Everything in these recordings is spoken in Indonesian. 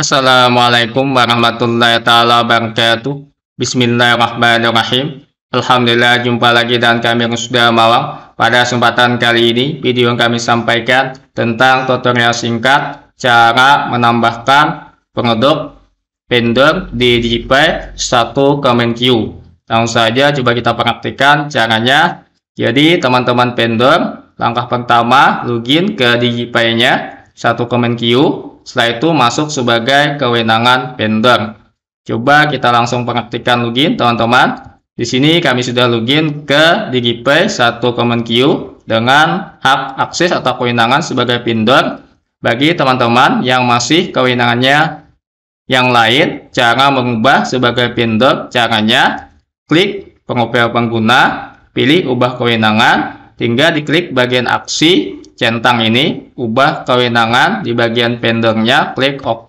Assalamualaikum warahmatullahi taala wabarakatuh. Bismillahirrahmanirrahim. Alhamdulillah jumpa lagi dan kami sudah Mawang. Pada kesempatan kali ini video yang kami sampaikan tentang tutorial singkat cara menambahkan pengedup vendor di DigiPay 1 Command Queue. Langsung saja coba kita praktikkan caranya. Jadi teman-teman vendor, langkah pertama login ke DigiPay-nya satu Command Queue setelah itu masuk sebagai kewenangan vendor. Coba kita langsung praktikkan login teman-teman. Di sini kami sudah login ke DigiPay satu Common Queue dengan hak akses atau kewenangan sebagai vendor. Bagi teman-teman yang masih kewenangannya yang lain, cara mengubah sebagai vendor caranya klik pengopel pengguna, pilih ubah kewenangan, tinggal diklik bagian aksi centang ini, ubah kewenangan di bagian vendornya, klik OK.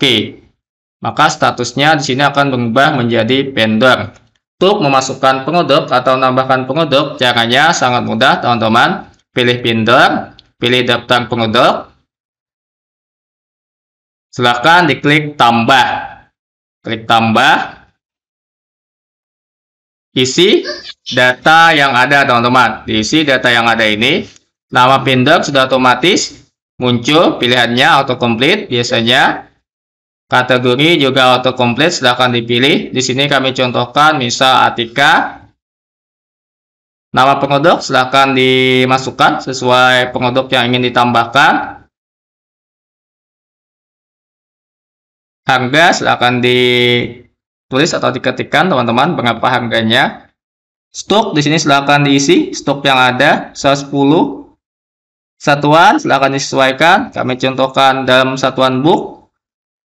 Maka statusnya di sini akan berubah menjadi vendor. Untuk memasukkan pengodok atau menambahkan pengodok, caranya sangat mudah teman-teman. Pilih vendor, pilih daftar pengodok. Silahkan diklik tambah. Klik tambah. Isi data yang ada teman-teman. Diisi data yang ada ini Nama vendor sudah otomatis muncul pilihannya autocomplete biasanya. Kategori juga autocomplete silahkan dipilih. Di sini kami contohkan misal Atika. Nama pengodok silahkan dimasukkan sesuai pengodok yang ingin ditambahkan. Harga silahkan ditulis atau diketikkan teman-teman berapa harganya. Stok di sini silahkan diisi stok yang ada 110 Satuan silakan disesuaikan. Kami contohkan dalam satuan book.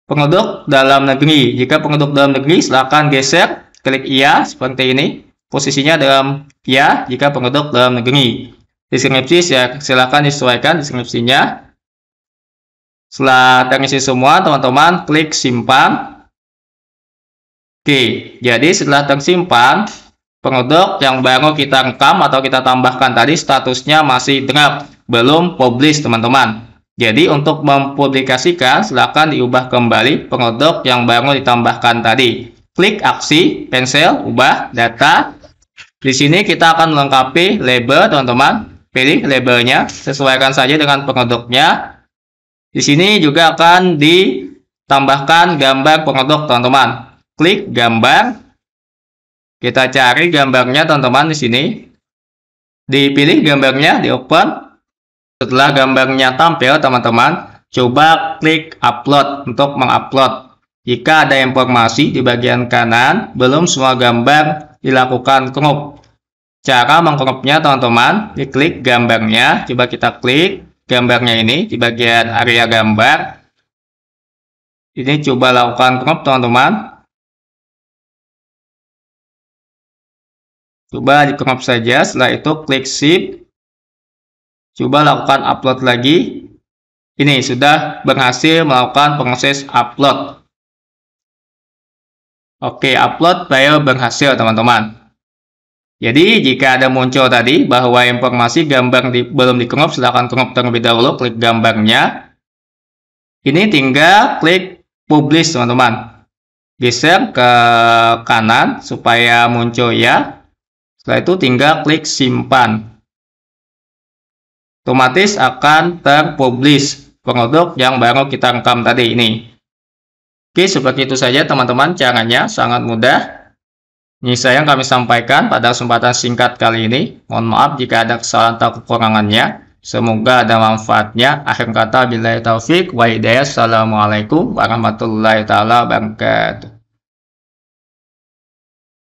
Pengodok dalam negeri. Jika pengodok dalam negeri silakan geser, klik iya seperti ini. Posisinya dalam iya jika pengodok dalam negeri. Deskripsi ya silakan disesuaikan deskripsinya. Setelah terisi semua, teman-teman klik simpan. Oke, jadi setelah tersimpan, pengodok yang baru kita rekam atau kita tambahkan tadi statusnya masih draft belum publish teman-teman. Jadi untuk mempublikasikan silahkan diubah kembali pengodok yang baru ditambahkan tadi. Klik aksi, pensel, ubah, data. Di sini kita akan melengkapi label teman-teman. Pilih labelnya, sesuaikan saja dengan pengodoknya. Di sini juga akan ditambahkan gambar pengodok teman-teman. Klik gambar. Kita cari gambarnya teman-teman di sini. Dipilih gambarnya, di open setelah gambarnya tampil, teman-teman, coba klik upload untuk mengupload. Jika ada informasi di bagian kanan, belum semua gambar dilakukan crop. Cara mengcropnya, teman-teman, diklik gambarnya. Coba kita klik gambarnya ini di bagian area gambar. Ini coba lakukan crop, teman-teman. Coba di crop saja, setelah itu klik shift Coba lakukan upload lagi. Ini sudah berhasil melakukan proses upload. Oke, upload file berhasil teman-teman. Jadi jika ada muncul tadi bahwa informasi gambar di, belum di crop, silahkan crop terlebih dahulu, klik gambarnya. Ini tinggal klik publish teman-teman. Geser ke kanan supaya muncul ya. Setelah itu tinggal klik simpan otomatis akan terpublish produk yang baru kita rekam tadi ini. Oke, seperti itu saja teman-teman caranya sangat mudah. Ini saya yang kami sampaikan pada kesempatan singkat kali ini. Mohon maaf jika ada kesalahan atau kekurangannya. Semoga ada manfaatnya. Akhir kata, bila taufik wa hidayah. Assalamualaikum warahmatullahi wabarakatuh.